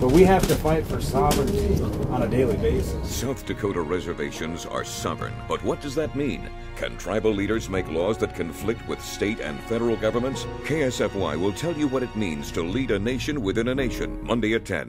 But we have to fight for sovereignty on a daily basis. South Dakota reservations are sovereign. But what does that mean? Can tribal leaders make laws that conflict with state and federal governments? KSFY will tell you what it means to lead a nation within a nation, Monday at 10.